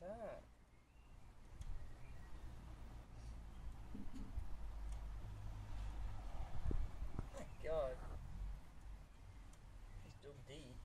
that. God. He's done deep.